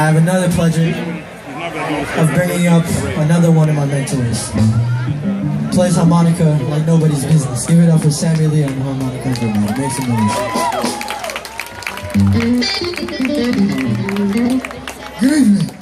I have another pleasure of bringing up another one of my mentors. Plays harmonica like nobody's business. Give it up for Sammy Lee on harmonica, everybody. Make some noise. Good evening.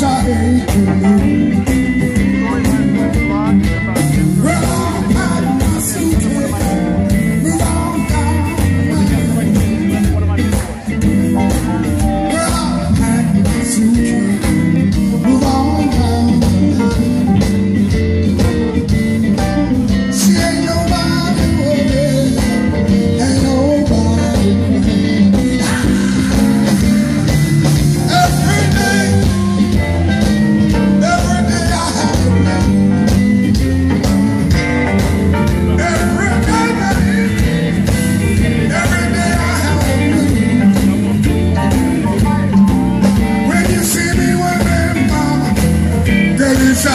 I hate you.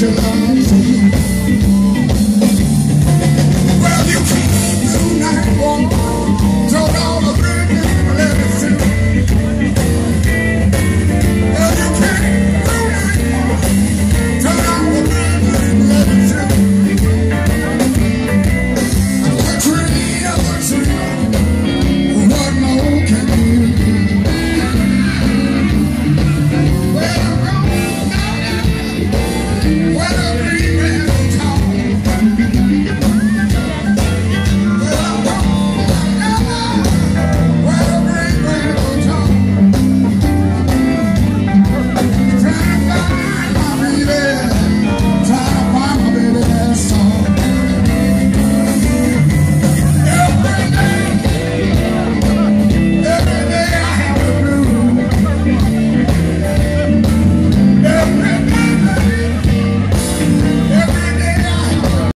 Centralized